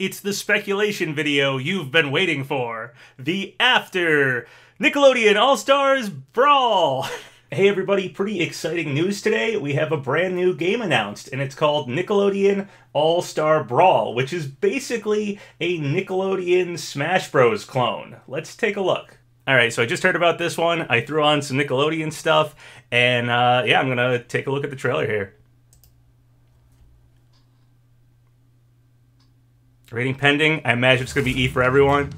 It's the speculation video you've been waiting for. The After Nickelodeon All Stars Brawl. Hey everybody, pretty exciting news today. We have a brand new game announced, and it's called Nickelodeon All Star Brawl, which is basically a Nickelodeon Smash Bros. clone. Let's take a look. Alright, so I just heard about this one. I threw on some Nickelodeon stuff, and uh, yeah, I'm gonna take a look at the trailer here. Rating pending. I imagine it's going to be E for everyone.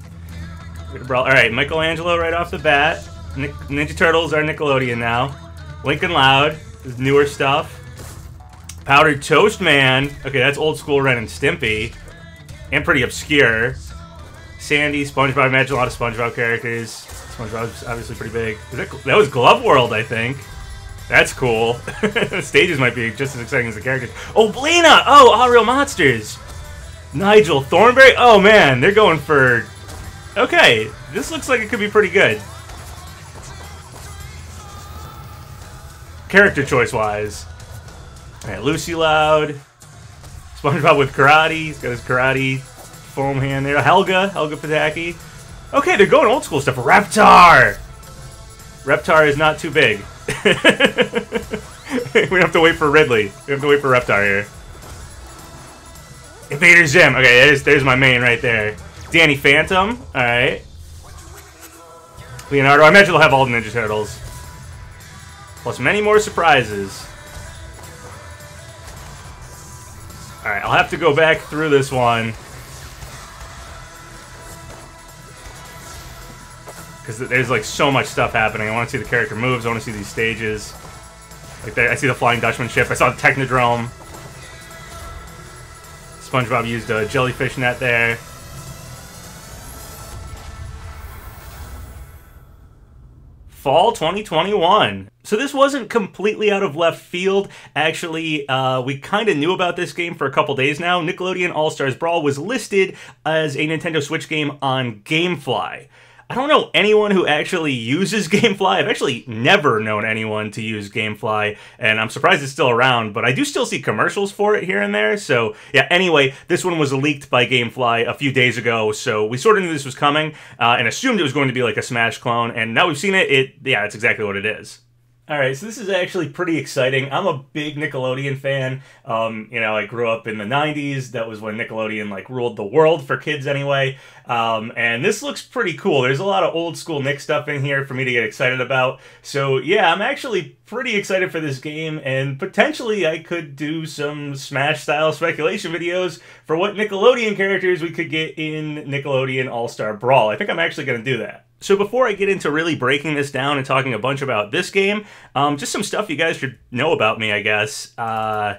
All right, Michelangelo right off the bat. Ninja Turtles are Nickelodeon now. Lincoln Loud is newer stuff. Powdered Toast Man. Okay, that's old school Ren and Stimpy. And pretty obscure. Sandy, SpongeBob. I imagine a lot of SpongeBob characters. SpongeBob's obviously pretty big. That, that, was Glove World, I think. That's cool. stages might be just as exciting as the characters. Oh, Oblina! Oh, All Real Monsters! Nigel Thornberry? Oh man, they're going for... Okay, this looks like it could be pretty good. Character choice-wise. Alright, Lucy Loud. SpongeBob with karate. He's got his karate foam hand there. Helga, Helga Pataki. Okay, they're going old school stuff. Reptar! Reptar is not too big. we have to wait for Ridley. We have to wait for Reptar here. Invader Zim. Okay, there's, there's my main right there. Danny Phantom. Alright. Leonardo. I imagine they'll have all the Ninja Turtles. Plus many more surprises. Alright, I'll have to go back through this one. Because there's like so much stuff happening. I want to see the character moves. I want to see these stages. Like I see the Flying Dutchman ship. I saw the Technodrome. SpongeBob used a jellyfish net there. Fall 2021. So this wasn't completely out of left field. Actually, uh, we kind of knew about this game for a couple days now. Nickelodeon All-Stars Brawl was listed as a Nintendo Switch game on GameFly. I don't know anyone who actually uses GameFly. I've actually never known anyone to use GameFly, and I'm surprised it's still around, but I do still see commercials for it here and there. So, yeah, anyway, this one was leaked by GameFly a few days ago, so we sort of knew this was coming uh, and assumed it was going to be like a Smash clone, and now we've seen it, it yeah, it's exactly what it is. All right, so this is actually pretty exciting. I'm a big Nickelodeon fan. Um, you know, I grew up in the '90s. That was when Nickelodeon like ruled the world for kids, anyway. Um, and this looks pretty cool. There's a lot of old school Nick stuff in here for me to get excited about. So yeah, I'm actually pretty excited for this game, and potentially I could do some Smash style speculation videos for what Nickelodeon characters we could get in Nickelodeon All Star Brawl. I think I'm actually going to do that. So before I get into really breaking this down and talking a bunch about this game, um, just some stuff you guys should know about me, I guess. Uh,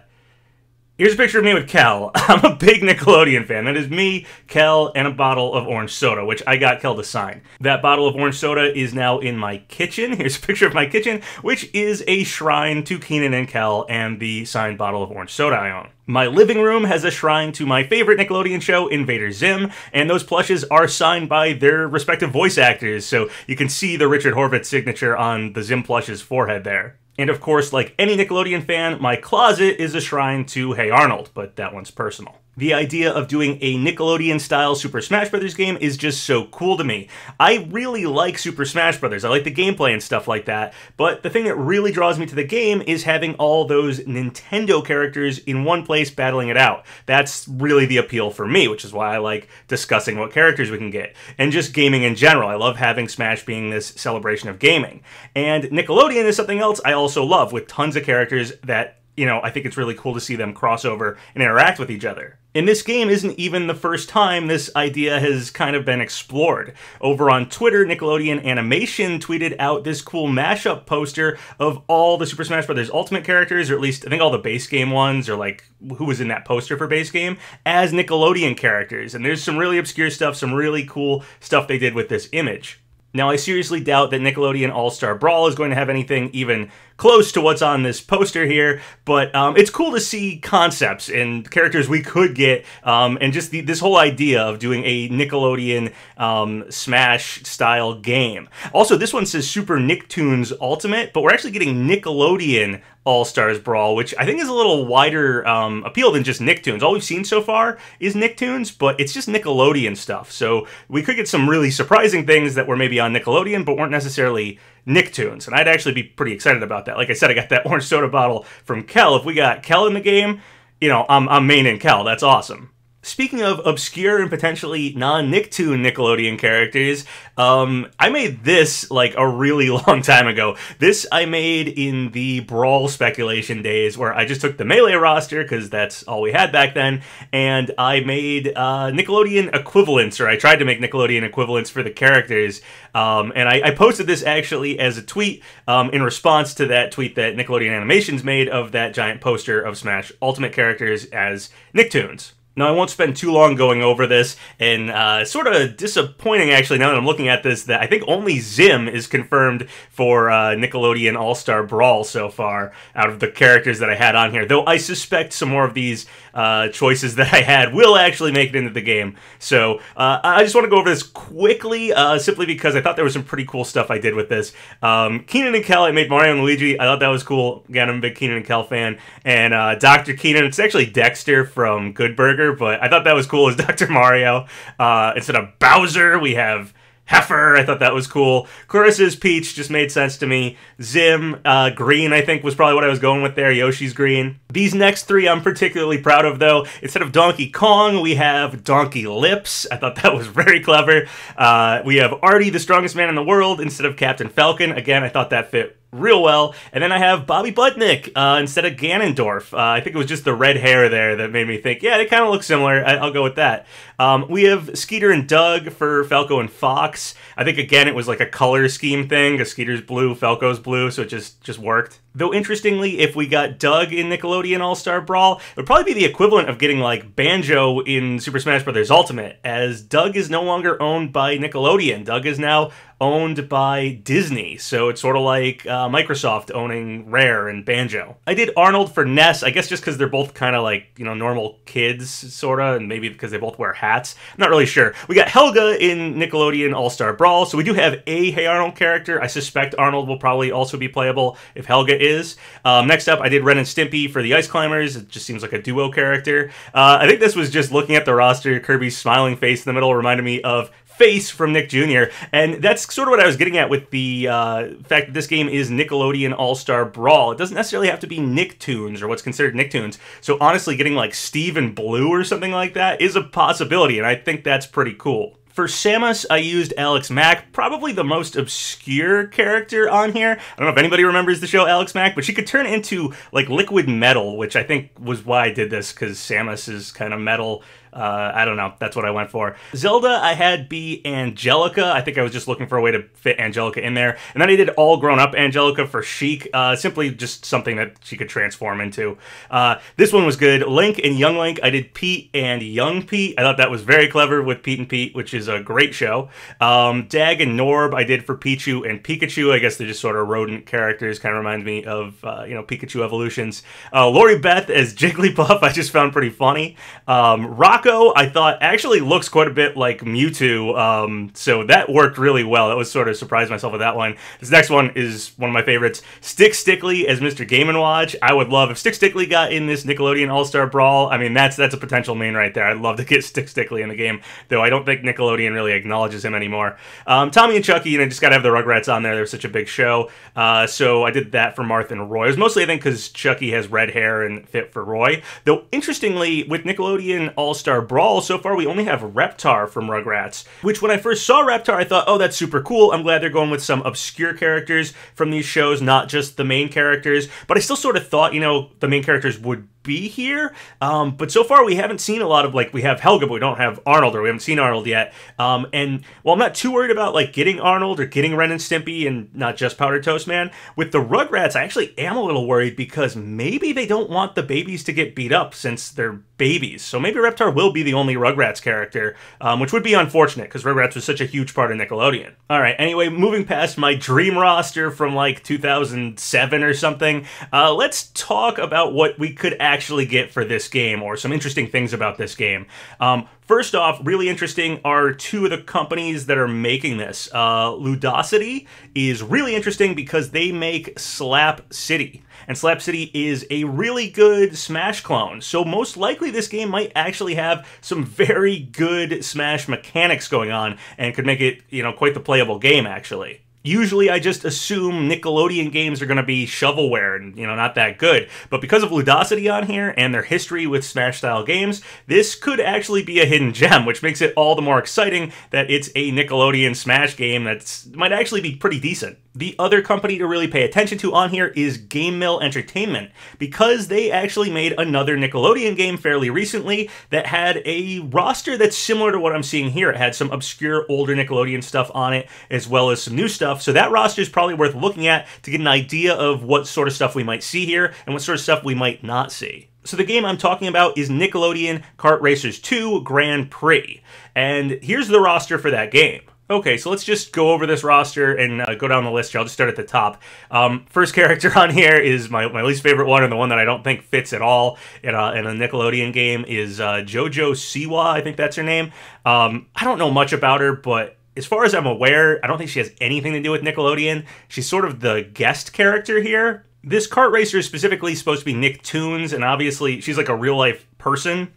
Here's a picture of me with Kel. I'm a big Nickelodeon fan. That is me, Kel, and a bottle of orange soda, which I got Kel to sign. That bottle of orange soda is now in my kitchen. Here's a picture of my kitchen, which is a shrine to Keenan and Kel and the signed bottle of orange soda I own. My living room has a shrine to my favorite Nickelodeon show, Invader Zim, and those plushes are signed by their respective voice actors, so you can see the Richard Horvitz signature on the Zim plush's forehead there. And of course, like any Nickelodeon fan, my closet is a shrine to Hey Arnold, but that one's personal. The idea of doing a Nickelodeon style Super Smash Bros. game is just so cool to me. I really like Super Smash Bros. I like the gameplay and stuff like that, but the thing that really draws me to the game is having all those Nintendo characters in one place battling it out. That's really the appeal for me, which is why I like discussing what characters we can get. And just gaming in general. I love having Smash being this celebration of gaming. And Nickelodeon is something else I also love, with tons of characters that you know, I think it's really cool to see them cross over and interact with each other. And this game isn't even the first time this idea has kind of been explored. Over on Twitter, Nickelodeon Animation tweeted out this cool mashup poster of all the Super Smash Bros. Ultimate characters, or at least I think all the base game ones, or like who was in that poster for base game, as Nickelodeon characters. And there's some really obscure stuff, some really cool stuff they did with this image. Now, I seriously doubt that Nickelodeon All Star Brawl is going to have anything even close to what's on this poster here, but um, it's cool to see concepts and characters we could get, um, and just the, this whole idea of doing a Nickelodeon um, Smash style game. Also, this one says Super Nicktoons Ultimate, but we're actually getting Nickelodeon all Stars Brawl, which I think is a little wider um, appeal than just Nicktoons. All we've seen so far is Nicktoons, but it's just Nickelodeon stuff. So we could get some really surprising things that were maybe on Nickelodeon, but weren't necessarily Nicktoons. And I'd actually be pretty excited about that. Like I said, I got that orange soda bottle from Kel. If we got Kel in the game, you know, I'm, I'm main in Kel. That's awesome. Speaking of obscure and potentially non-Nicktoon Nickelodeon characters, um, I made this like a really long time ago. This I made in the Brawl speculation days where I just took the Melee roster, because that's all we had back then, and I made uh, Nickelodeon equivalents, or I tried to make Nickelodeon equivalents for the characters. Um, and I, I, posted this actually as a tweet um, in response to that tweet that Nickelodeon Animations made of that giant poster of Smash Ultimate characters as Nicktoons. Now, I won't spend too long going over this, and uh, sort of disappointing actually now that I'm looking at this that I think only Zim is confirmed for uh, Nickelodeon All Star Brawl so far out of the characters that I had on here. Though I suspect some more of these uh, choices that I had will actually make it into the game. So uh, I just want to go over this quickly, uh, simply because I thought there was some pretty cool stuff I did with this. Um, Keenan and Kel, I made Mario and Luigi. I thought that was cool. Again, I'm a big Keenan and Kel fan. And uh, Dr. Keenan, it's actually Dexter from Good Burger but I thought that was cool as Dr. Mario. Uh, instead of Bowser, we have Heffer. I thought that was cool. Clarissa's Peach just made sense to me. Zim, uh, Green, I think was probably what I was going with there. Yoshi's Green. These next three I'm particularly proud of, though. Instead of Donkey Kong, we have Donkey Lips. I thought that was very clever. Uh, we have Artie, the strongest man in the world, instead of Captain Falcon. Again, I thought that fit real well. And then I have Bobby Budnick uh, instead of Ganondorf. Uh, I think it was just the red hair there that made me think, yeah, they kind of look similar. I- will go with that. Um, we have Skeeter and Doug for Falco and Fox. I think again it was like a color scheme thing. A Skeeter's blue, Falco's blue, so it just just worked. Though interestingly, if we got Doug in Nickelodeon All Star Brawl, it would probably be the equivalent of getting like Banjo in Super Smash Bros. Ultimate, as Doug is no longer owned by Nickelodeon. Doug is now owned by Disney, so it's sort of like uh, Microsoft owning Rare and Banjo. I did Arnold for Ness, I guess just because they're both kind of like, you know, normal kids, sort of, and maybe because they both wear hats. I'm not really sure. We got Helga in Nickelodeon All Star Brawl, so we do have a Hey Arnold character. I suspect Arnold will probably also be playable if Helga is. Um, next up, I did Ren and Stimpy for the Ice Climbers. It just seems like a duo character. Uh, I think this was just looking at the roster. Kirby's smiling face in the middle reminded me of face from Nick Jr. And that's sort of what I was getting at with the uh, fact that this game is Nickelodeon All Star Brawl. It doesn't necessarily have to be Nicktoons or what's considered Nicktoons. So honestly, getting like Steve and Blue or something like that is a possibility, and I think that's pretty cool. For Samus, I used Alex Mack, probably the most obscure character on here. I don't know if anybody remembers the show Alex Mack, but she could turn into like liquid metal, which I think was why I did this because Samus is kind of metal uh, I don't know. That's what I went for. Zelda, I had be Angelica. I think I was just looking for a way to fit Angelica in there. And then I did all grown up Angelica for Sheik, uh, simply just something that she could transform into. Uh, this one was good. Link and Young Link, I did Pete and Young Pete. I thought that was very clever with Pete and Pete, which is a great show. Um, Dag and Norb, I did for Pichu and Pikachu. I guess they're just sort of rodent characters. Kind of reminds me of, uh, you know, Pikachu evolutions. Uh, Lori Beth as Jigglypuff, I just found pretty funny. Um, Rock I thought actually looks quite a bit like Mewtwo, um, so that worked really well. That was sort of surprised myself with that one. This next one is one of my favorites. Stick Stickly as Mr. Game & Watch. I would love if Stick Stickly got in this Nickelodeon All-Star Brawl. I mean, that's that's a potential main right there. I'd love to get Stick Stickly in the game, though I don't think Nickelodeon really acknowledges him anymore. Um, Tommy and Chucky, and I just got to have the Rugrats on there. They're such a big show. Uh, so I did that for Marth and Roy. It was mostly, I think, because Chucky has red hair and fit for Roy. Though, interestingly, with Nickelodeon All-Star Star Brawl, so far we only have Reptar from Rugrats, which when I first saw Reptar, I thought, oh, that's super cool. I'm glad they're going with some obscure characters from these shows, not just the main characters. But I still sort of thought, you know, the main characters would be here. Um, but so far, we haven't seen a lot of like we have Helga, but we don't have Arnold, or we haven't seen Arnold yet. Um, and while I'm not too worried about like getting Arnold or getting Ren and Stimpy, and not just Powdered Toast Man, with the Rugrats, I actually am a little worried because maybe they don't want the babies to get beat up since they're babies. So maybe Reptar will be the only Rugrats character, um, which would be unfortunate because Rugrats was such a huge part of Nickelodeon. All right, anyway, moving past my dream roster from like 2007 or something, uh, let's talk about what we could actually get for this game or some interesting things about this game. Um, First off, really interesting are two of the companies that are making this. Uh, Ludosity is really interesting because they make Slap City. And Slap City is a really good Smash clone. So most likely this game might actually have some very good Smash mechanics going on and could make it, you know, quite the playable game actually. Usually I just assume Nickelodeon games are going to be shovelware and, you know, not that good. But because of Ludosity on here and their history with Smash-style games, this could actually be a hidden gem, which makes it all the more exciting that it's a Nickelodeon Smash game that might actually be pretty decent. The other company to really pay attention to on here is Game Mill Entertainment, because they actually made another Nickelodeon game fairly recently that had a roster that's similar to what I'm seeing here. It had some obscure older Nickelodeon stuff on it, as well as some new stuff. So that roster is probably worth looking at to get an idea of what sort of stuff we might see here and what sort of stuff we might not see. So the game I'm talking about is Nickelodeon Kart Racers 2 Grand Prix. And here's the roster for that game. Okay, so let's just go over this roster and uh, go down the list here. I'll just start at the top. Um, first character on here is my, my least favorite one and the one that I don't think fits at all in a, in a Nickelodeon game is uh, JoJo Siwa. I think that's her name. Um, I don't know much about her, but as far as I'm aware, I don't think she has anything to do with Nickelodeon. She's sort of the guest character here. This kart racer is specifically supposed to be Nicktoons, and obviously she's like a real life person.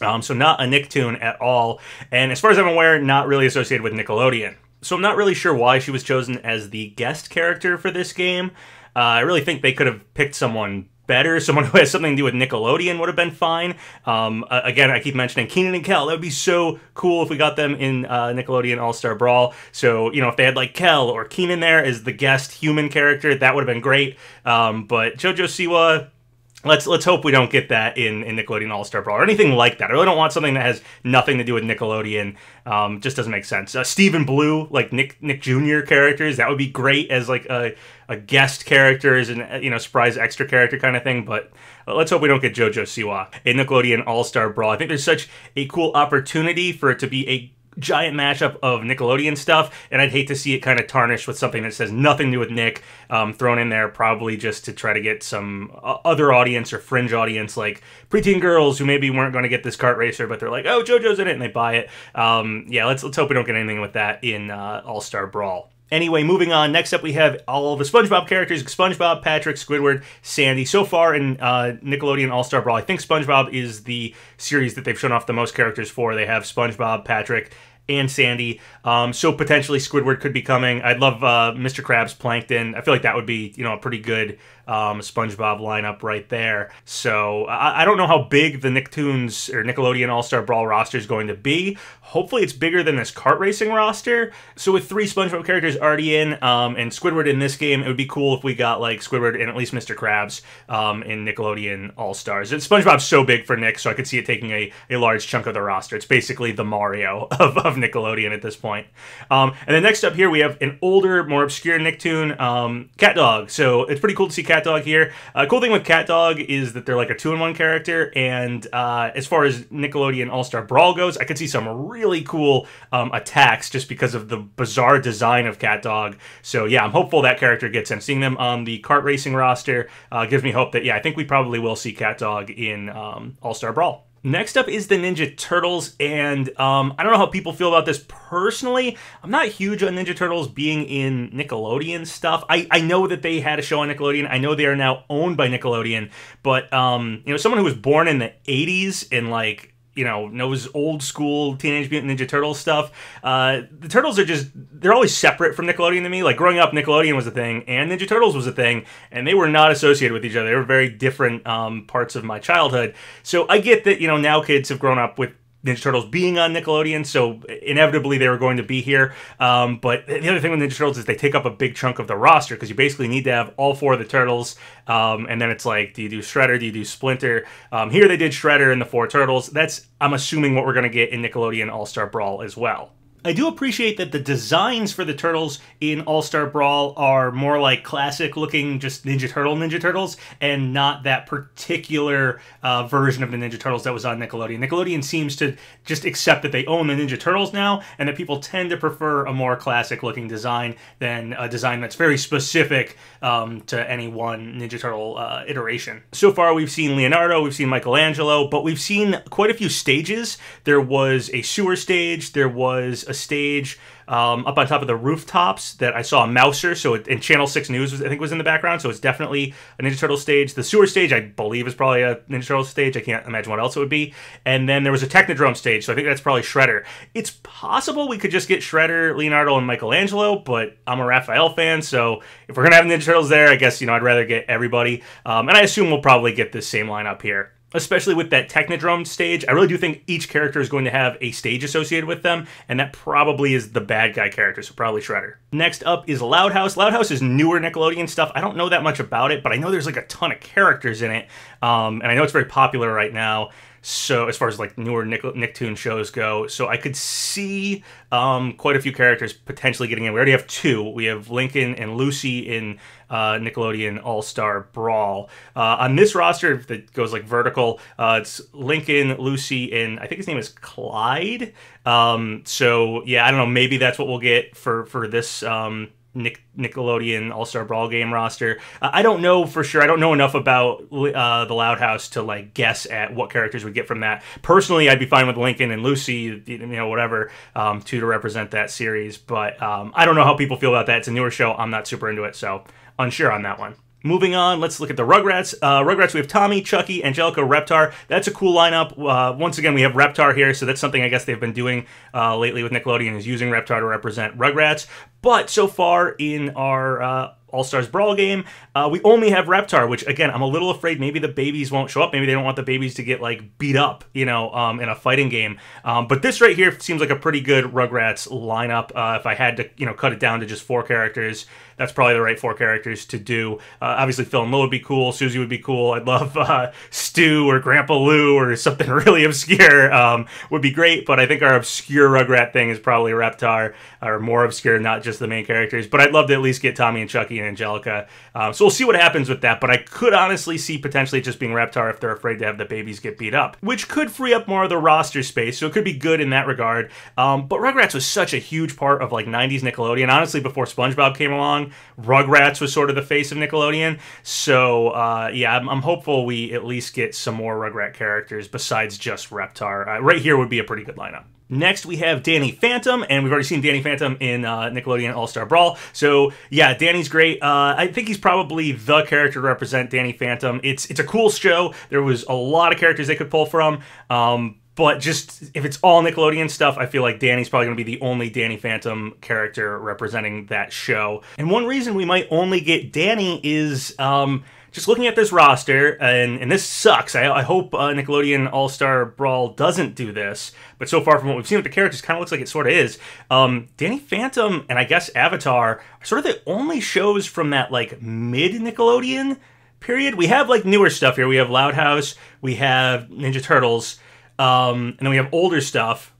Um, so not a Nicktoon at all. And as far as I'm aware, not really associated with Nickelodeon. So I'm not really sure why she was chosen as the guest character for this game. Uh, I really think they could have picked someone better. Someone who has something to do with Nickelodeon would have been fine. Um, uh, again, I keep mentioning Keenan and Kel. That would be so cool if we got them in uh, Nickelodeon All Star Brawl. So, you know, if they had like Kel or Keenan there as the guest human character, that would have been great. Um, but JoJo Siwa, Let's let's hope we don't get that in, in Nickelodeon All Star Brawl or anything like that. I really don't want something that has nothing to do with Nickelodeon. Um, just doesn't make sense. Uh, Steve and Blue, like Nick Nick Jr. characters, that would be great as like a, a guest character, as an you know surprise extra character kind of thing. But uh, let's hope we don't get JoJo Siwa in Nickelodeon All Star Brawl. I think there's such a cool opportunity for it to be a giant mashup of Nickelodeon stuff, and I'd hate to see it kind of tarnished with something that says nothing to do with Nick um, thrown in there, probably just to try to get some uh, other audience or fringe audience, like preteen girls who maybe weren't going to get this kart racer, but they're like, oh, JoJo's in it, and they buy it. Um, yeah, let's let's hope we don't get anything with that in uh, All Star Brawl. Anyway, moving on. Next up, we have all the SpongeBob characters: SpongeBob, Patrick, Squidward, Sandy. So far in uh, Nickelodeon All Star Brawl, I think SpongeBob is the series that they've shown off the most characters for. They have SpongeBob, Patrick, and Sandy. Um, so potentially Squidward could be coming. I'd love uh, Mr. Krabs, Plankton. I feel like that would be you know a pretty good um, SpongeBob lineup right there. So I, I, don't know how big the Nicktoons or Nickelodeon All Star Brawl roster is going to be. Hopefully it's bigger than this kart racing roster. So with three SpongeBob characters already in um, and Squidward in this game, it would be cool if we got like Squidward and at least Mr. Krabs um, in Nickelodeon All Stars. SpongeBob's so big for Nick, so I could see it taking a, a large chunk of the roster. It's basically the Mario of, of Nickelodeon at this point. Um, and then next up here, we have an older, more obscure Nicktoon, um, Cat Dog. So it's pretty cool to see Cat Dog here. Uh, cool thing with Cat Dog is that they're like a two-in-one character, and uh, as far as Nickelodeon All-Star Brawl goes, I could see some really cool um, attacks just because of the bizarre design of Cat Dog. So yeah, I'm hopeful that character gets in. Seeing them on the kart racing roster uh, gives me hope that yeah, I think we probably will see Cat Dog in um, All-Star Brawl. Next up is the Ninja Turtles, and um, I don't know how people feel about this personally. I'm not huge on Ninja Turtles being in Nickelodeon stuff. I, I know that they had a show on Nickelodeon. I know they are now owned by Nickelodeon, but um, you know, someone who was born in the '80s and like you know knows old school Teenage Mutant Ninja Turtles stuff. Uh, the Turtles are just they're always separate from Nickelodeon to me. Like growing up, Nickelodeon was a thing and Ninja Turtles was a thing, and they were not associated with each other. They were very different um, parts of my childhood. So I get that you know now kids have grown up with Ninja Turtles being on Nickelodeon, so inevitably they were going to be here. Um, but the other thing with Ninja Turtles is they take up a big chunk of the roster because you basically need to have all four of the Turtles, um, and then it's like, do you do Shredder? Do you do Splinter? Um, here they did Shredder and the four Turtles. That's I'm assuming what we're going to get in Nickelodeon All Star Brawl as well. I do appreciate that the designs for the turtles in All Star Brawl are more like classic looking, just Ninja Turtle Ninja Turtles, and not that particular uh, version of the Ninja Turtles that was on Nickelodeon. Nickelodeon seems to just accept that they own the Ninja Turtles now, and that people tend to prefer a more classic looking design than a design that's very specific um, to any one Ninja Turtle uh, iteration. So far, we've seen Leonardo, we've seen Michelangelo, but we've seen quite a few stages. There was a sewer stage, there was a stage um, up on top of the rooftops that I saw a Mouser. So it, in Channel Six News, was, I think was in the background. So it's definitely a Ninja Turtle stage. The sewer stage, I believe, is probably a Ninja Turtle stage. I can't imagine what else it would be. And then there was a Technodrome stage. So I think that's probably Shredder. It's possible we could just get Shredder, Leonardo, and Michelangelo, but I'm a Raphael fan, so if we're gonna have Ninja Turtles there, I guess you know I'd rather get everybody. Um, and I assume we'll probably get this same lineup here especially with that Technodrome stage, I really do think each character is going to have a stage associated with them, and that probably is the bad guy character, so probably Shredder. Next up is Loud House. Loud House is newer Nickelodeon stuff. I don't know that much about it, but I know there's like a ton of characters in it, um, and I know it's very popular right now. So as far as like newer Nick- Nicktoon shows go, so I could see um, quite a few characters potentially getting in. We already have two. We have Lincoln and Lucy in uh, Nickelodeon All Star Brawl. Uh, on this roster that goes like vertical, uh, it's Lincoln, Lucy, and I think his name is Clyde. Um, so yeah, I don't know. Maybe that's what we'll get for for this. Um, Nick, Nickelodeon All Star Brawl game roster. Uh, I don't know for sure. I don't know enough about uh, the Loud House to like guess at what characters we get from that. Personally, I'd be fine with Lincoln and Lucy, you know, whatever, um, to to represent that series. But um, I don't know how people feel about that. It's a newer show. I'm not super into it, so unsure on that one. Moving on, let's look at the Rugrats. Uh, Rugrats, we have Tommy, Chucky, Angelica, Reptar. That's a cool lineup. Uh, once again, we have Reptar here, so that's something I guess they've been doing uh, lately with Nickelodeon is using Reptar to represent Rugrats. But so far in our uh, all Stars Brawl game. Uh, we only have Reptar, which again, I'm a little afraid maybe the babies won't show up. Maybe they don't want the babies to get like beat up, you know, um, in a fighting game. Um, but this right here seems like a pretty good Rugrats lineup. Uh, if I had to, you know, cut it down to just four characters, that's probably the right four characters to do. Uh, obviously, Phil and Lil would be cool. Susie would be cool. I'd love uh, Stu or Grandpa Lou or something really obscure um, would be great. But I think our obscure Rugrat thing is probably Reptar or more obscure, not just the main characters. But I'd love to at least get Tommy and Chucky and Angelica. Um, so we'll see what happens with that. But I could honestly see potentially just being Reptar if they're afraid to have the babies get beat up, which could free up more of the roster space. So it could be good in that regard. Um, but Rugrats was such a huge part of like 90s Nickelodeon. Honestly, before SpongeBob came along, Rugrats was sort of the face of Nickelodeon. So uh, yeah, I'm, I'm, hopeful we at least get some more Rugrat characters besides just Reptar. Uh, right here would be a pretty good lineup. Next, we have Danny Phantom, and we've already seen Danny Phantom in uh, Nickelodeon All Star Brawl. So yeah, Danny's great. Uh, I think he's probably the character to represent Danny Phantom. It's it's a cool show. There was a lot of characters they could pull from. Um, but just if it's all Nickelodeon stuff, I feel like Danny's probably going to be the only Danny Phantom character representing that show. And one reason we might only get Danny is um, just looking at this roster, and, and this sucks. I, I hope uh, Nickelodeon All Star Brawl doesn't do this, but so far from what we've seen with the characters, kind of looks like it sort of is. Um, Danny Phantom and I guess Avatar are sort of the only shows from that like mid Nickelodeon period. We have like newer stuff here. We have Loud House, we have Ninja Turtles. Um, and then we have older stuff,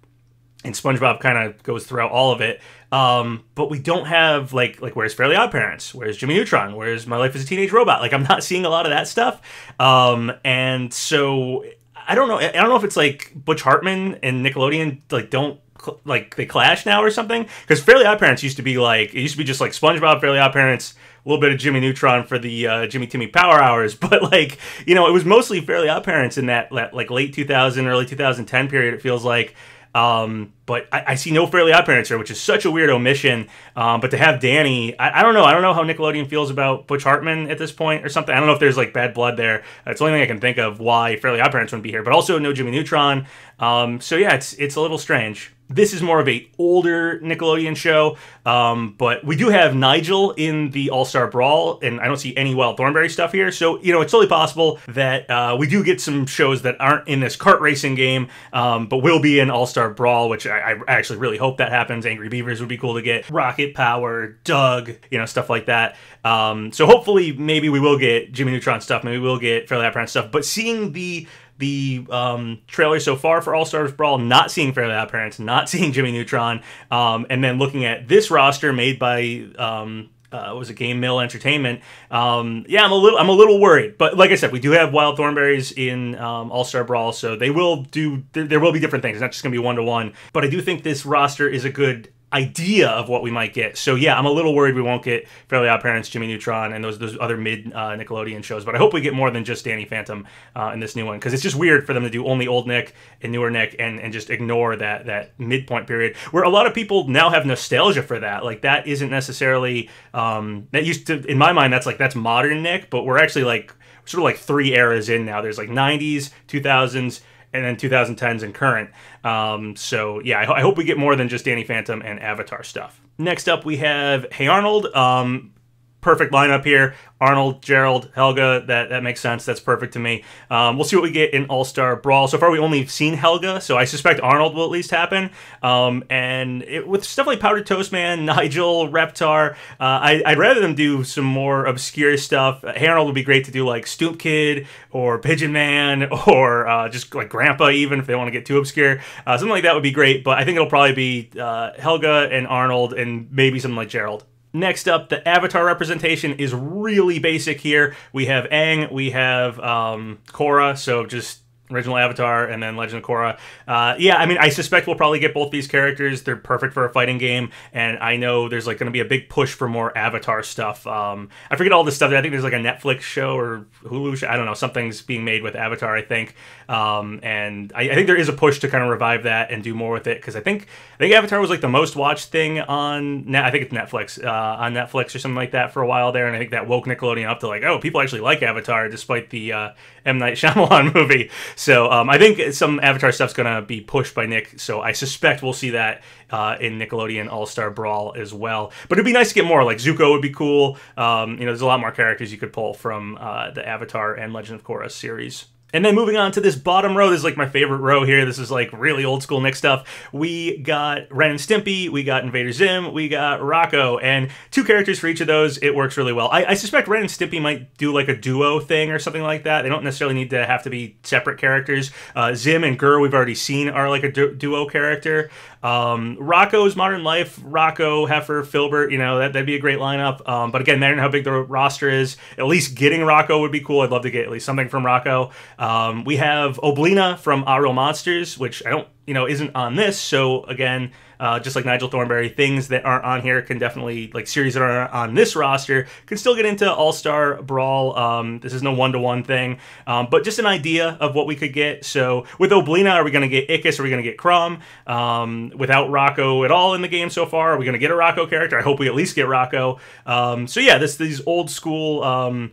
and SpongeBob kind of goes throughout all of it. Um, but we don't have like like where's Fairly Odd Parents? Where's Jimmy Neutron? Where's My Life as a Teenage Robot? Like I'm not seeing a lot of that stuff. Um, and so I don't know. I don't know if it's like Butch Hartman and Nickelodeon like don't like they clash now or something. Because Fairly Odd Parents used to be like it used to be just like SpongeBob, Fairly Odd Parents, a little bit of Jimmy Neutron for the uh, Jimmy Timmy Power Hours, but like you know, it was mostly Fairly Odd Parents in that, that like late 2000, early 2010 period. It feels like. Um, but I, I, see no Fairly Odd Parents here, which is such a weird omission. Um, but to have Danny, I, I, don't know. I don't know how Nickelodeon feels about Butch Hartman at this point or something. I don't know if there's like bad blood there. It's the only thing I can think of why Fairly Odd Parents wouldn't be here. But also no Jimmy Neutron. Um, so yeah, it's it's a little strange. This is more of a older Nickelodeon show, um, but we do have Nigel in the All Star Brawl, and I don't see any Wild Thornberry stuff here. So you know, it's totally possible that uh, we do get some shows that aren't in this kart racing game, um, but will be in All Star Brawl, which I, I, actually really hope that happens. Angry Beavers would be cool to get, Rocket Power, Doug, you know, stuff like that. Um, so hopefully, maybe we will get Jimmy Neutron stuff, maybe we'll get Fairly Odd Parents stuff. But seeing the the um, trailer so far for All Stars Brawl, not seeing Fairly Odd Parents, not seeing Jimmy Neutron, um, and then looking at this roster made by um, uh, was it Game Mill Entertainment? Um, yeah, I'm a little I'm a little worried, but like I said, we do have Wild Thornberries in um, All Star Brawl, so they will do there, there will be different things. It's not just gonna be one to one, but I do think this roster is a good idea of what we might get. So yeah, I'm a little worried we won't get Fairly Odd Parents, Jimmy Neutron, and those those other mid uh, Nickelodeon shows. But I hope we get more than just Danny Phantom uh, in this new one because it's just weird for them to do only old Nick and newer Nick and and just ignore that that midpoint period where a lot of people now have nostalgia for that. Like that isn't necessarily um, that used to in my mind that's like that's modern Nick, but we're actually like sort of like three eras in now. There's like 90s, 2000s and then 2010s and current. Um, so yeah, I, I, hope we get more than just Danny Phantom and Avatar stuff. Next up, we have Hey Arnold. Um, perfect lineup here. Arnold, Gerald, Helga. That that makes sense. That's perfect to me. Um, we'll see what we get in All Star Brawl. So far, we only seen Helga, so I suspect Arnold will at least happen. Um, and it, with stuff like Powdered Toast Man, Nigel, Reptar, uh, I, would rather them do some more obscure stuff. Hey Arnold would be great to do like Stoop Kid or Pigeon Man or uh, just like Grandpa, even if they want to get too obscure. Uh, something like that would be great. But I think it'll probably be uh, Helga and Arnold and maybe something like Gerald. Next up, the avatar representation is really basic here. We have Aang, we have um, Korra, so just original Avatar and then Legend of Korra. Uh, yeah, I mean, I suspect we'll probably get both these characters. They're perfect for a fighting game, and I know there's like going to be a big push for more Avatar stuff. Um, I forget all this stuff. I think there's like a Netflix show or Hulu show. I don't know. Something's being made with Avatar, I think, um, and I, I, think there is a push to kind of revive that and do more with it because I think I think Avatar was like the most watched thing on. I think it's Netflix uh, on Netflix or something like that for a while there, and I think that woke Nickelodeon up to like, oh, people actually like Avatar despite the uh, M Night Shyamalan movie. So um, I think some Avatar stuff's gonna be pushed by Nick. So I suspect we'll see that uh, in Nickelodeon All Star Brawl as well. But it'd be nice to get more. Like Zuko would be cool. Um, you know, there's a lot more characters you could pull from uh, the Avatar and Legend of Korra series. And then moving on to this bottom row, this is like my favorite row here. This is like really old school Nick stuff. We got Ren and Stimpy, we got Invader Zim, we got Rocko, and two characters for each of those. It works really well. I, I suspect Ren and Stimpy might do like a duo thing or something like that. They don't necessarily need to have to be separate characters. Uh, Zim and GIR, we've already seen, are like a du duo character. Um, Rocko's Modern Life, Rocko, Heffer, Filbert, you know, that, that'd be a great lineup. Um, but again, I don't know how big the roster is. At least getting Rocko would be cool. I'd love to get at least something from Rocco. Um, we have Oblina from Real Monsters, which I don't you know isn't on this. So again, uh, just like Nigel Thornberry, things that aren't on here can definitely like series that are on this roster can still get into All Star Brawl. Um, this is no one to one thing, um, but just an idea of what we could get. So with Oblina, are we going to get Ickis? Are we going to get Krumm? Um, without rocko at all in the game so far, are we going to get a rocko character? I hope we at least get rocko Um, so yeah, this these old school.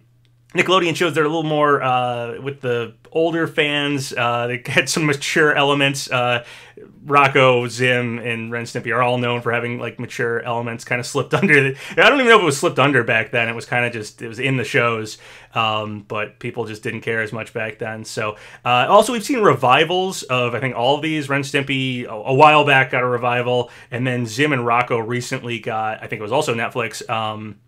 Nickelodeon shows they're a little more uh, with the older fans. Uh, they had some mature elements. Uh, Rocko, Zim, and Ren Stimpy are all known for having like mature elements kind of slipped under. The, I don't even know if it was slipped under back then. It was kind of just it was in the shows, um, but people just didn't care as much back then. So uh, also we've seen revivals of I think all of these. Ren Stimpy a, a, while back got a revival, and then Zim and Rocko recently got I think it was also Netflix. Um,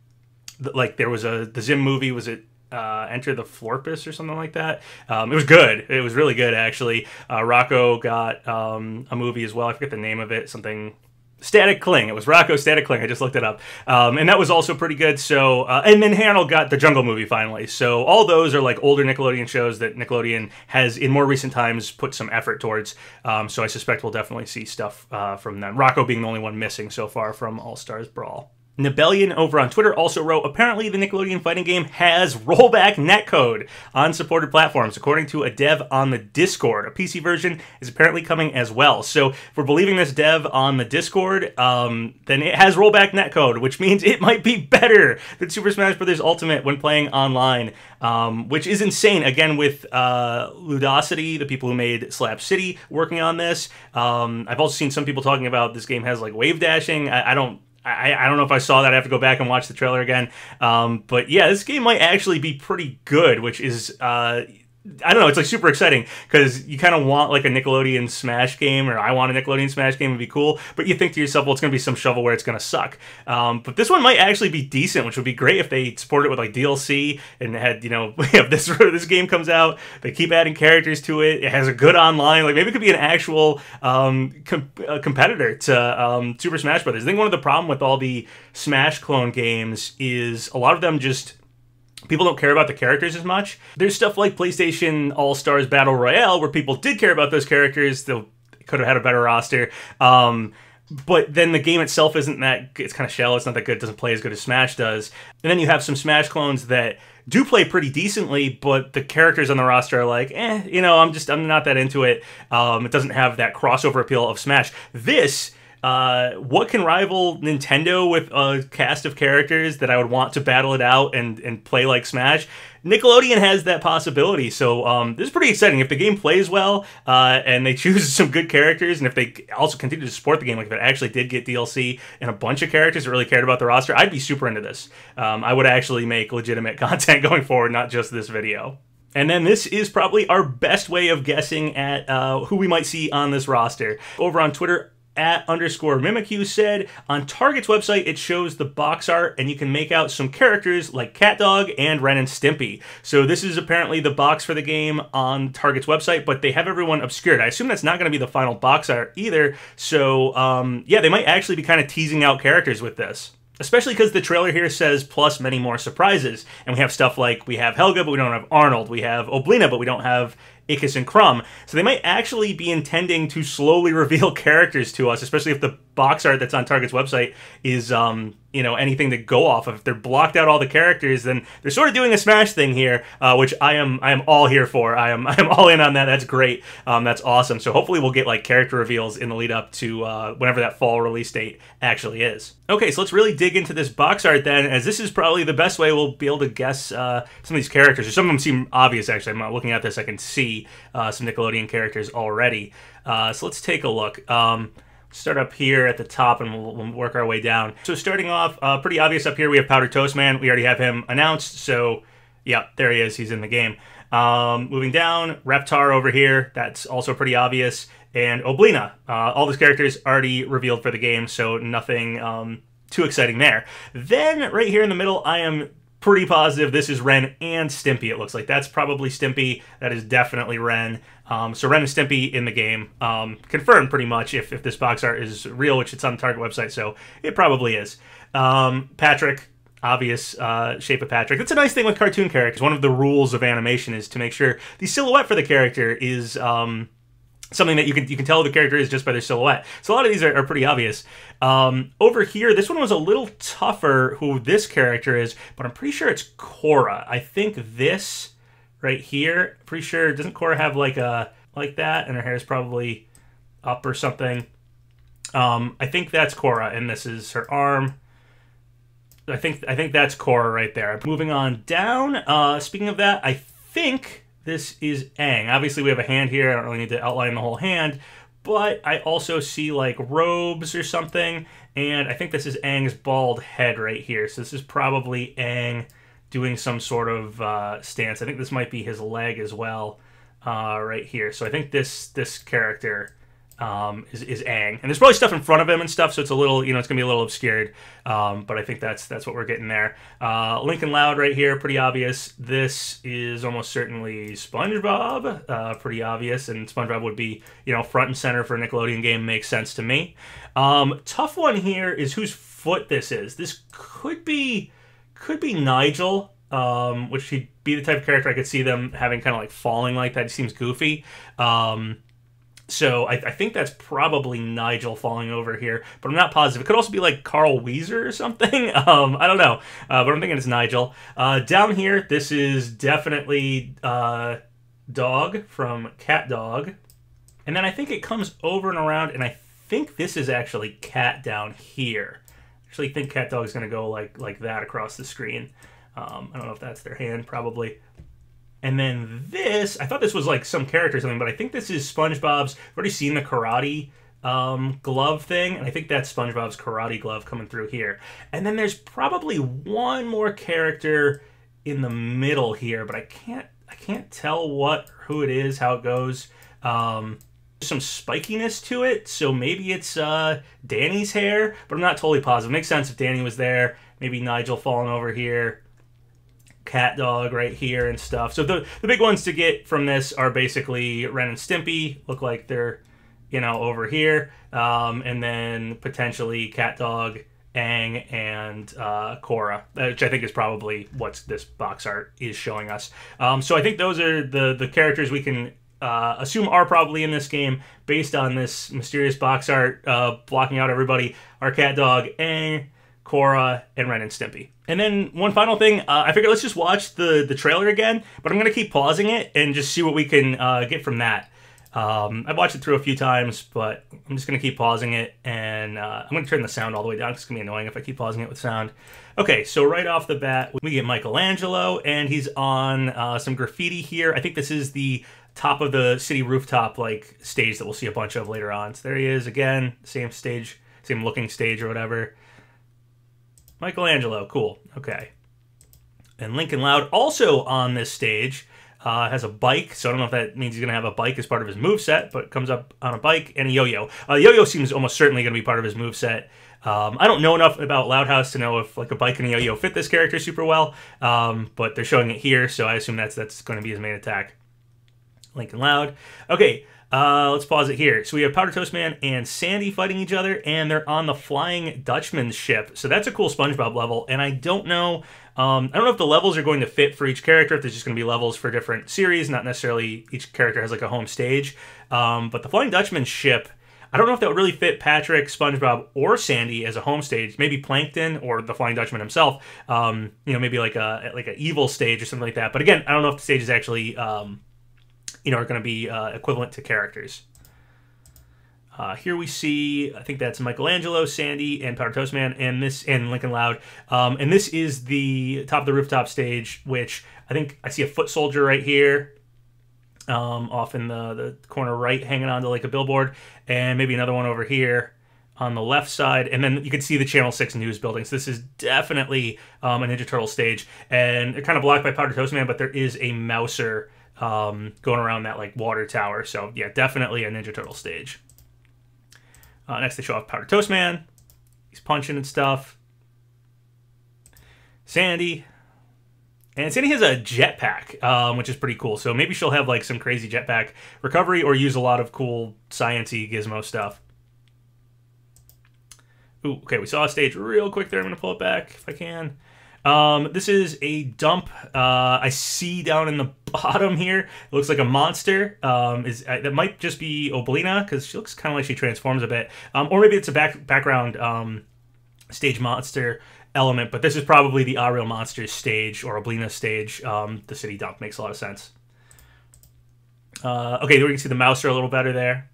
like there was a the Zim movie was it uh, Enter the Florpus or something like that. Um, it was good. It was really good actually. Uh, Rocko got um, a movie as well. I forget the name of it. Something Static Cling. It was Rocko Static Cling. I just looked it up, um, and that was also pretty good. So, uh, and then Arnold got the Jungle movie finally. So all those are like older Nickelodeon shows that Nickelodeon has in more recent times put some effort towards. Um, so I suspect we'll definitely see stuff uh, from them. Rocko being the only one missing so far from All Stars Brawl. Nebellion over on Twitter also wrote, apparently the Nickelodeon fighting game has rollback netcode on supported platforms. According to a dev on the Discord, a PC version is apparently coming as well. So if we're believing this dev on the Discord, um, then it has rollback netcode, which means it might be better than Super Smash Bros. Ultimate when playing online, um, which is insane. Again, with uh, Ludosity, the people who made Slap City, working on this. Um, I've also seen some people talking about this game has like wave dashing. I, I don't I, I don't know if I saw that. I have to go back and watch the trailer again. Um, but yeah, this game might actually be pretty good, which is uh, I don't know. It's like super exciting because you kind of want like a Nickelodeon Smash game, or I want a Nickelodeon Smash game would be cool. But you think to yourself, well, it's going to be some shovelware. It's going to suck. Um, but this one might actually be decent, which would be great if they support it with like DLC and had you know if this this game comes out, they keep adding characters to it. It has a good online. Like maybe it could be an actual um, com- competitor to um, Super Smash Brothers. I think one of the problem with all the Smash clone games is a lot of them just people don't care about the characters as much. There's stuff like PlayStation All Stars Battle Royale where people did care about those characters. They could have had a better roster. Um, but then the game itself isn't that it's kind of shallow it's not that good it doesn't play as good as smash does and then you have some smash clones that do play pretty decently but the characters on the roster are like eh you know i'm just i'm not that into it um, it doesn't have that crossover appeal of smash this uh, what can rival Nintendo with a cast of characters that I would want to battle it out and, and play like Smash? Nickelodeon has that possibility, so um, this is pretty exciting. If the game plays well uh, and they choose some good characters, and if they also continue to support the game, like if it actually did get DLC and a bunch of characters that really cared about the roster, I'd be super into this. Um, I would actually make legitimate content going forward, not just this video. And then this is probably our best way of guessing at uh, who we might see on this roster. Over on Twitter, at underscore Mimikyu said, on Target's website, it shows the box art and you can make out some characters like CatDog and Ren and Stimpy. So this is apparently the box for the game on Target's website, but they have everyone obscured. I assume that's not going to be the final box art either. So um, yeah, they might actually be kind of teasing out characters with this especially because the trailer here says plus many more surprises and we have stuff like we have helga but we don't have arnold we have oblina but we don't have Ickis and Krumm. So they might actually be intending to slowly reveal characters to us, especially if the box art that's on Target's website is um, you know anything to go off of. If they're blocked out all the characters, then they're sort of doing a Smash thing here, uh, which I am I am all here for. I am I am all in on that. That's great. Um, that's awesome. So hopefully we'll get like character reveals in the lead up to uh, whenever that fall release date actually is. Okay, so let's really dig into this box art then, as this is probably the best way we'll be able to guess uh, some of these characters. Or some of them seem obvious. Actually, I'm not looking at this. I can see uh, some Nickelodeon characters already. Uh, so let's take a look. Um, start up here at the top and we'll, we'll work our way down. So starting off, uh, pretty obvious up here, we have Powder Toast Man. We already have him announced, so yeah, there he is. He's in the game. Um, moving down, Reptar over here. That's also pretty obvious. And Oblina. Uh, all these characters already revealed for the game, so nothing um, too exciting there. Then right here in the middle, I am pretty positive this is Ren and Stimpy, it looks like. That's probably Stimpy. That is definitely Ren. Um, so Ren and Stimpy in the game. Um, confirmed pretty much if, if this box art is real, which it's on the Target website, so it probably is. Um, Patrick, obvious uh, shape of Patrick. That's a nice thing with cartoon characters. One of the rules of animation is to make sure the silhouette for the character is um, something that you can you can tell the character is just by their silhouette. So a lot of these are, are pretty obvious. Um, over here, this one was a little tougher who this character is, but I'm pretty sure it's Korra. I think this right here, pretty sure doesn't Korra have like a like that, and her hair is probably up or something. Um, I think that's Korra, and this is her arm. I think I think that's Korra right there. Moving on down. Uh, speaking of that, I think this is Aang. Obviously, we have a hand here. I don't really need to outline the whole hand, but I also see like robes or something, and I think this is Aang's bald head right here. So this is probably Aang doing some sort of uh, stance. I think this might be his leg as well, uh, right here. So I think this this character um, is, is Aang, and there's probably stuff in front of him and stuff, so it's a little, you know, it's gonna be a little obscured. Um, but I think that's that's what we're getting there. Uh, Lincoln Loud right here, pretty obvious. This is almost certainly SpongeBob, uh, pretty obvious, and SpongeBob would be, you know, front and center for a Nickelodeon game. Makes sense to me. Um, tough one here is whose foot this is. This could be could be Nigel. Um, which he'd be the type of character I could see them having kind of like falling like that. He seems goofy. Um, So I, I, think that's probably Nigel falling over here, but I'm not positive. It could also be like Carl Wheezer or something. Um, I don't know, uh, but I'm thinking it's Nigel. Uh, down here, this is definitely uh, Dog from Cat Dog. And then I think it comes over and around, and I think this is actually Cat down here. Actually think Cat Dog is going to go like like that across the screen. Um, I don't know if that's their hand, probably. And then this, I thought this was like some character or something, but I think this is SpongeBob's. I've already seen the karate um, glove thing, and I think that's SpongeBob's karate glove coming through here. And then there's probably one more character in the middle here, but I can't I can't tell what who it is, how it goes. Um, some spikiness to it, so maybe it's uh, Danny's hair, but I'm not totally positive. It makes sense if Danny was there. Maybe Nigel falling over here cat dog right here and stuff. So the the big ones to get from this are basically Ren and Stimpy. Look like they're you know over here, um, and then potentially cat dog. Aang and uh, Korra, which I think is probably what this box art is showing us. Um, so I think those are the the characters we can uh, assume are probably in this game based on this mysterious box art uh, blocking out everybody. Our cat dog, Aang, Korra, and Ren and Stimpy. And then one final thing, uh, I figured let's just watch the the trailer again, but I'm gonna keep pausing it and just see what we can uh, get from that. Um, I've watched it through a few times, but I'm just gonna keep pausing it, and uh, I'm gonna turn the sound all the way down. It's gonna be annoying if I keep pausing it with sound. Okay, so right off the bat, we get Michelangelo, and he's on uh, some graffiti here. I think this is the top of the city rooftop like stage that we'll see a bunch of later on. So there he is again, same stage, same looking stage or whatever. Michelangelo, cool. Okay. And Lincoln Loud also on this stage uh, has a bike, so I don't know if that means he's going to have a bike as part of his move set, but comes up on a bike and a yo-yo. Uh, yo-yo seems almost certainly going to be part of his move set. Um, I don't know enough about Loud House to know if like a bike and a yo-yo fit this character super well, um, but they're showing it here, so I assume that's that's going to be his main attack. Lincoln Loud. Okay, uh, let's pause it here. So we have Powder Toast Man and Sandy fighting each other, and they're on the Flying Dutchman ship. So that's a cool SpongeBob level, and I don't know. Um, I don't know if the levels are going to fit for each character. If there's just going to be levels for different series, not necessarily each character has like a home stage. Um, but the Flying Dutchman ship. I don't know if that would really fit Patrick, SpongeBob, or Sandy as a home stage. Maybe Plankton or the Flying Dutchman himself. Um, you know, maybe like a like an evil stage or something like that. But again, I don't know if the stage is actually um, you know, are going to be uh, equivalent to characters. Uh, here we see, I think that's Michelangelo, Sandy, and Powder Toast Man, and this and Lincoln Loud. Um, and this is the top of the rooftop stage, which I think I see a foot soldier right here, um, off in the the corner right, hanging onto like a billboard, and maybe another one over here on the left side, and then you can see the Channel 6 news building. So This is definitely um, a Ninja Turtle stage, and they're kind of blocked by Powder Toast Man, but there is a Mouser um, going around that like water tower. So yeah, definitely a Ninja Turtle stage. Uh, next, they show off Powder Toast Man. He's punching and stuff. Sandy. And Sandy has a jetpack, um, which is pretty cool. So maybe she'll have like some crazy jetpack recovery or use a lot of cool sciency gizmo stuff. Ooh, okay, we saw a stage real quick there. I'm going to pull it back if I can. Um, this is a dump uh, I see down in the bottom here. It looks like a monster. Um, is uh, That might just be Oblina because she looks kind of like she transforms a bit. Um, or maybe it's a back background um, stage monster element, but this is probably the Ariel Monsters stage or Oblina stage. Um, the city dump makes a lot of sense. Uh, okay, we can see the mouse a little better there.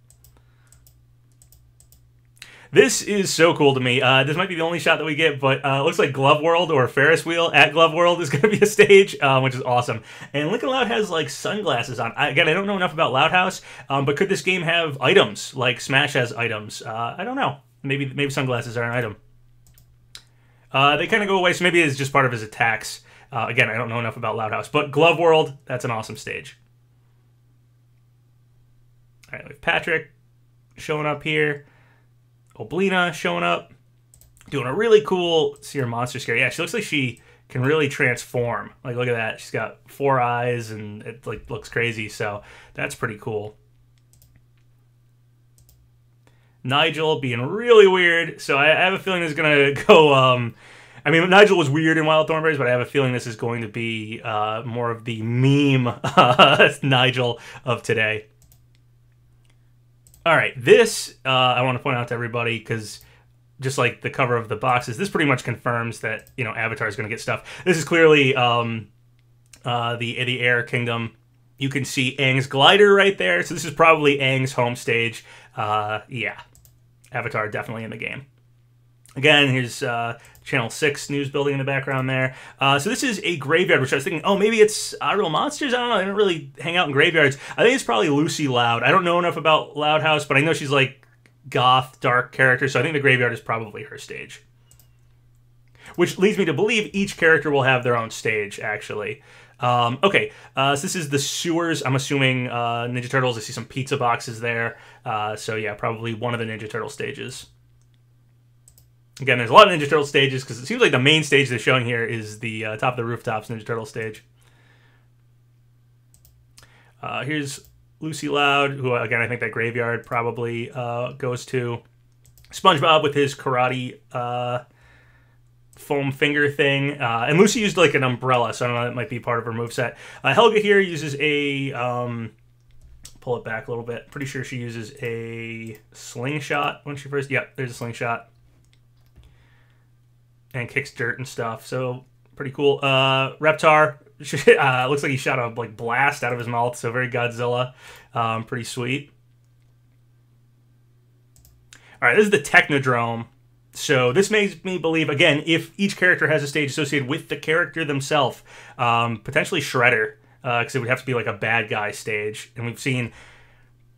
This is so cool to me. Uh, this might be the only shot that we get, but uh, looks like Glove World or Ferris Wheel at Glove World is going to be a stage, um, which is awesome. And Lincoln Loud has like sunglasses on. I, again, I don't know enough about Loud House, um, but could this game have items like Smash has items? Uh, I don't know. Maybe maybe sunglasses are an item. Uh, they kind of go away, so maybe it's just part of his attacks. Uh, again, I don't know enough about Loud House, but Glove World, that's an awesome stage. All right, we have Patrick showing up here. Oblina showing up, doing a really cool see her monster scare. Yeah, she looks like she can really transform. Like look at that. She's got four eyes and it like looks crazy. So that's pretty cool. Nigel being really weird. So I, I have a feeling this is gonna go. Um, I mean, Nigel was weird in Wild Thornberrys, but I have a feeling this is going to be uh, more of the meme Nigel of today. All right, this uh, I want to point out to everybody because just like the cover of the boxes, this pretty much confirms that you know Avatar is going to get stuff. This is clearly um, uh, the the Air Kingdom. You can see Aang's glider right there, so this is probably Aang's home stage. Uh, yeah, Avatar definitely in the game. Again, here's uh, Channel 6 news building in the background there. Uh, so this is a graveyard, which I was thinking, oh, maybe it's Real Monsters? I don't know. They don't really hang out in graveyards. I think it's probably Lucy Loud. I don't know enough about Loud House, but I know she's like goth, dark character, so I think the graveyard is probably her stage. Which leads me to believe each character will have their own stage, actually. Um, okay, uh, so this is the sewers. I'm assuming uh, Ninja Turtles. I see some pizza boxes there. Uh, so yeah, probably one of the Ninja Turtle stages. Again, there's a lot of Ninja Turtle stages because it seems like the main stage they're showing here is the uh, top of the rooftops Ninja Turtle stage. Uh, here's Lucy Loud, who again I think that graveyard probably uh, goes to. SpongeBob with his karate uh, foam finger thing, uh, and Lucy used like an umbrella, so I don't know that might be part of her moveset. Uh, Helga here uses a um, pull it back a little bit. Pretty sure she uses a slingshot when she first. Yep, there's a slingshot and kicks dirt and stuff. So pretty cool. Uh, Reptar uh, looks like he shot a like blast out of his mouth, so very Godzilla. Um, pretty sweet. All right, this is the Technodrome. So this makes me believe again if each character has a stage associated with the character themselves, um, potentially Shredder, uh, because uh, it would have to be like a bad guy stage, and we've seen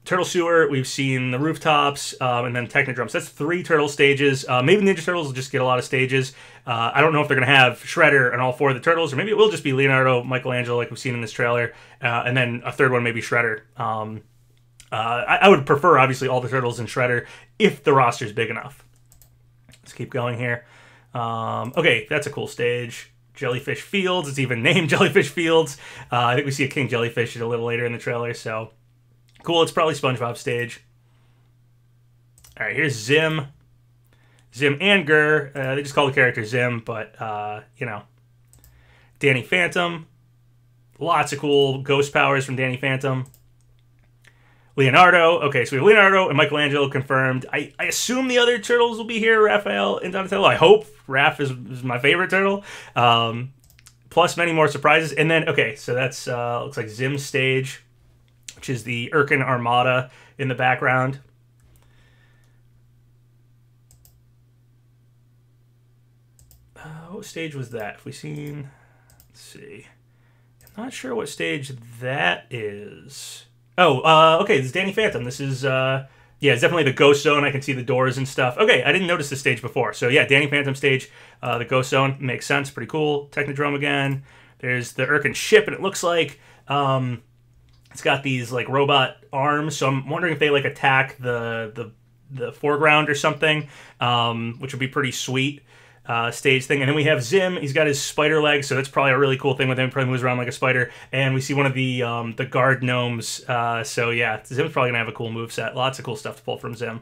Turtle Sewer, we've seen the rooftops, um, and then Technodrome. So that's three turtle stages. Uh, maybe Ninja Turtles will just get a lot of stages. Uh, I don't know if they're going to have Shredder and all four of the turtles, or maybe it will just be Leonardo, Michelangelo, like we've seen in this trailer, uh, and then a third one maybe Shredder. Um, uh, I, I, would prefer obviously all the turtles and Shredder if the roster's big enough. Let's keep going here. Um, okay, that's a cool stage. Jellyfish Fields. It's even named Jellyfish Fields. Uh, I think we see a King Jellyfish a little later in the trailer, so Cool, it's probably SpongeBob stage. All right, here's Zim. Zim and GIR. Uh, they just call the character Zim, but, uh, you know. Danny Phantom. Lots of cool ghost powers from Danny Phantom. Leonardo. Okay, so we have Leonardo and Michelangelo confirmed. I, I assume the other turtles will be here, Raphael and Donatello. I hope. Raph is, is my favorite turtle. Um, plus many more surprises. And then, okay, so that's, uh, looks like Zim's stage which is the Irken Armada in the background. Uh, what stage was that? If we seen, let's see. I'm not sure what stage that is. Oh, uh, okay. This is Danny Phantom. This is, uh, yeah, it's definitely the Ghost Zone. I can see the doors and stuff. Okay, I didn't notice the stage before. So yeah, Danny Phantom stage, uh, the Ghost Zone makes sense. Pretty cool. Technodrome again. There's the Irken ship, and it looks like um, it's got these like robot arms, so I'm wondering if they like attack the the the foreground or something, um, which would be pretty sweet. Uh, stage thing. And then we have Zim. He's got his spider legs, so that's probably a really cool thing with him. Probably moves around like a spider. And we see one of the um, the guard gnomes. Uh, so yeah, Zim's probably gonna have a cool move set. Lots of cool stuff to pull from Zim.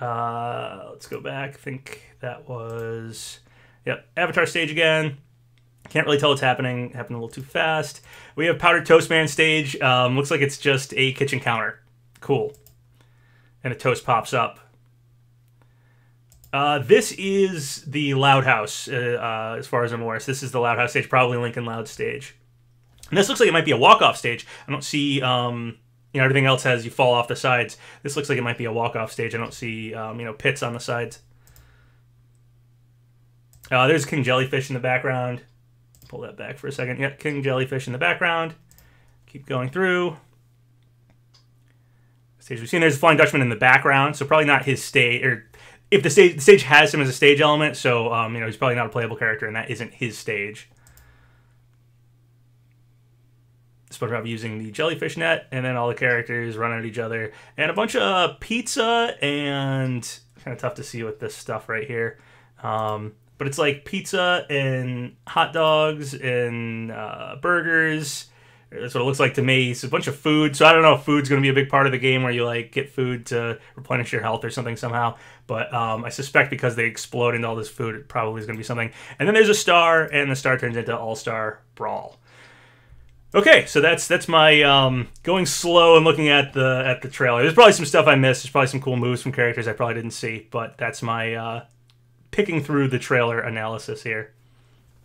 Uh, let's go back. I think that was yep Avatar stage again. Can't really tell what's happening. Happened a little too fast. We have Powdered Toast Man stage. Um, looks like it's just a kitchen counter. Cool. And a toast pops up. Uh, this is the Loud House, uh, uh, as far as I'm aware. So this is the Loud House stage, probably Lincoln Loud stage. And this looks like it might be a walk-off stage. I don't see, um, you know, everything else has you fall off the sides. This looks like it might be a walk-off stage. I don't see, um, you know, pits on the sides. Uh, there's King Jellyfish in the background pull that back for a second. Yeah, King Jellyfish in the background. Keep going through. Stage we've seen there's a Flying Dutchman in the background, so probably not his stage. Or if the stage the stage has him as a stage element, so um, you know he's probably not a playable character, and that isn't his stage. SpongeBob using the jellyfish net, and then all the characters run at each other, and a bunch of pizza and kind of tough to see with this stuff right here. Um, but it's like pizza and hot dogs and uh, burgers. That's what it looks like to me. It's a bunch of food. So I don't know if food's going to be a big part of the game where you like get food to replenish your health or something somehow. But um, I suspect because they explode into all this food, it probably is going to be something. And then there's a star, and the star turns into All Star Brawl. Okay, so that's that's my um, going slow and looking at the at the trailer. There's probably some stuff I missed. There's probably some cool moves from characters I probably didn't see, but that's my uh, picking through the trailer analysis here.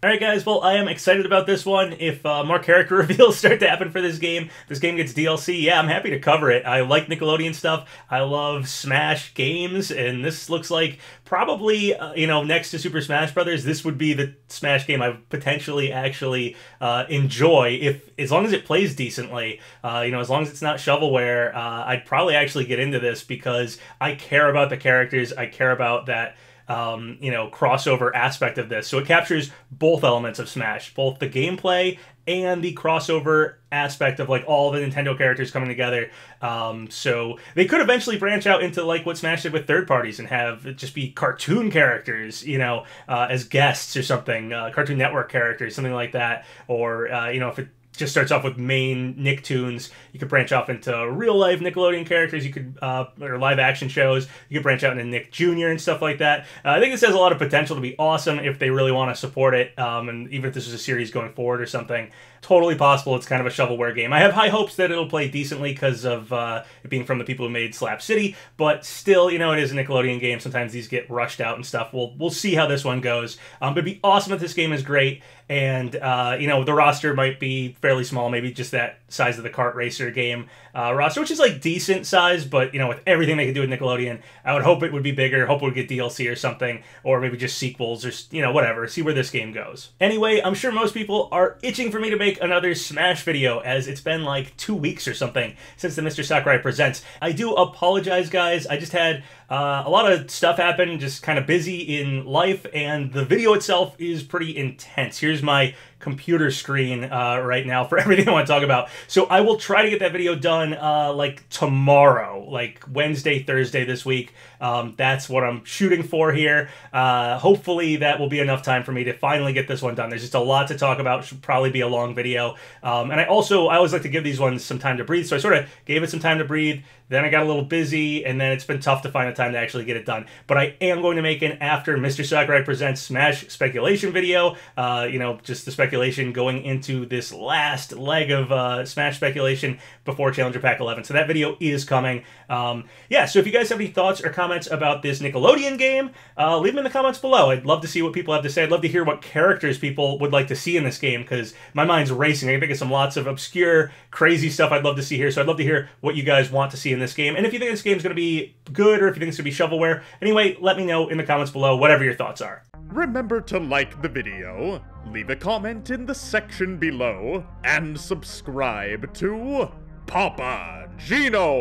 Alright guys, well I am excited about this one. If uh, more character reveals start to happen for this game, this game gets DLC, yeah, I'm happy to cover it. I like Nickelodeon stuff, I love Smash games, and this looks like probably, uh, you know, next to Super Smash Brothers, this would be the Smash game I potentially actually uh, enjoy, if as long as it plays decently, uh, you know, as long as it's not shovelware, uh, I'd probably actually get into this because I care about the characters, I care about that um, you know crossover aspect of this. So it captures both elements of Smash, both the gameplay and the crossover aspect of like all the Nintendo characters coming together. Um, so they could eventually branch out into like what Smash did with third parties and have it just be cartoon characters, you know, uh, as guests or something, uh, Cartoon Network characters, something like that. Or uh, you know, if it just starts off with main Nicktoons. You could branch off into real life Nickelodeon characters. You could uh, or live action shows. You could branch out into Nick Jr. and stuff like that. Uh, I think this has a lot of potential to be awesome if they really want to support it. Um, and even if this is a series going forward or something, totally possible. It's kind of a shovelware game. I have high hopes that it'll play decently because of uh, it being from the people who made Slap City. But still, you know, it is a Nickelodeon game. Sometimes these get rushed out and stuff. We'll we'll see how this one goes. Um, but it'd be awesome if this game is great and uh, you know the roster might be fairly small, maybe just that size of the kart racer game uh, roster, which is like decent size, but you know with everything they can do with Nickelodeon, I would hope it would be bigger. Hope would get DLC or something, or maybe just sequels or you know whatever. See where this game goes. Anyway, I'm sure most people are itching for me to make another Smash video, as it's been like two weeks or something since the Mr. Sakurai presents. I do apologize, guys. I just had uh, a lot of stuff happened, just kind of busy in life, and the video itself is pretty intense. Here's my computer screen uh, right now for everything I want to talk about. So I will try to get that video done uh, like tomorrow, like Wednesday, Thursday this week. Um, that's what I'm shooting for here. Uh, hopefully that will be enough time for me to finally get this one done. There's just a lot to talk about. Should probably be a long video. Um, and I also I always like to give these ones some time to breathe. So I sort of gave it some time to breathe. Then I got a little busy, and then it's been tough to find the time to actually get it done. But I am going to make an after Mr. Sakurai presents Smash speculation video. Uh, you know, just the speculation going into this last leg of uh, Smash speculation before Challenger Pack 11. So that video is coming. Um, yeah, so if you guys have any thoughts or comments about this Nickelodeon game, uh, leave them in the comments below. I'd love to see what people have to say. I'd love to hear what characters people would like to see in this game because my mind's racing. I can think of some lots of obscure, crazy stuff I'd love to see here. So I'd love to hear what you guys want to see in this game. And if you think this game is going to be good or if you think it's going to be shovelware, anyway, let me know in the comments below, whatever your thoughts are. Remember to like the video, leave a comment in the section below, and subscribe to PapaGenos.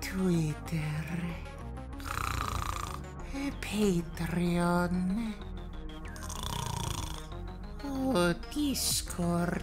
Twitter. Patreon. Oh, Discord.